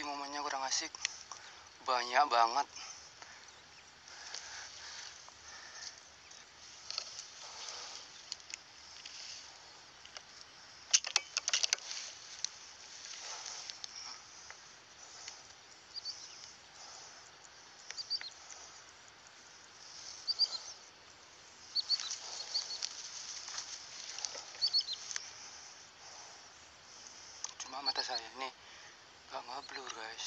jadi momennya kurang asik. Banyak banget. Cuma mata saya ini nggak ngeblur guys.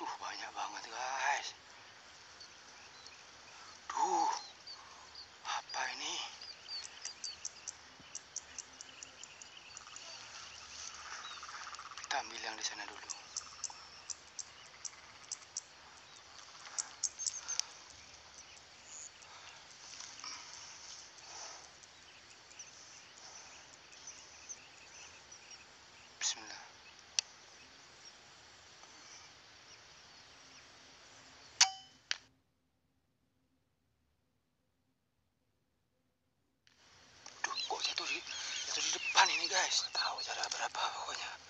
Duh banyak banget guys. Duh apa ini? Kita ambil yang di sana dulu Duh, kok jatuh di, jatuh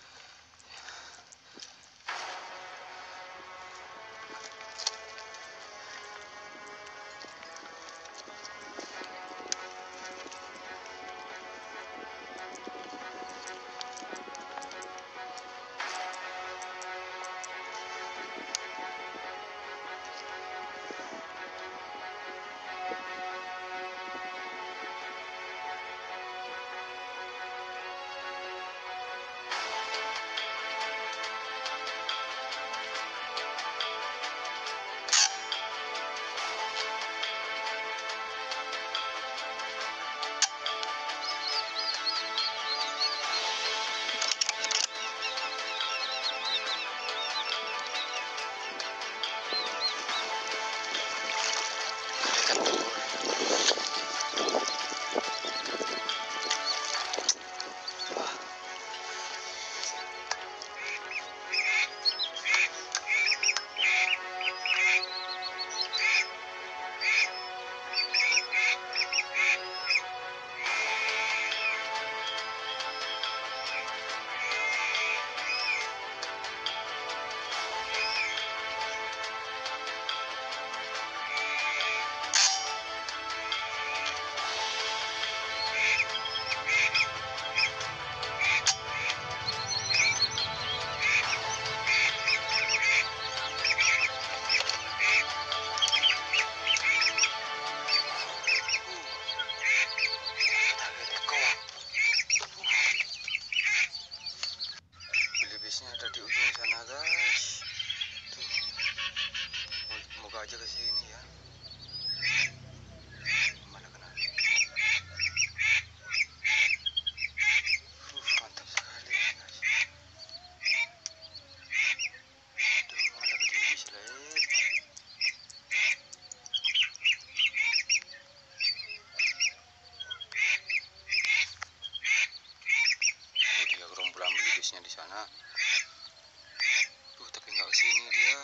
habisnya di sana. Tuh tapi nggak ke sini dia.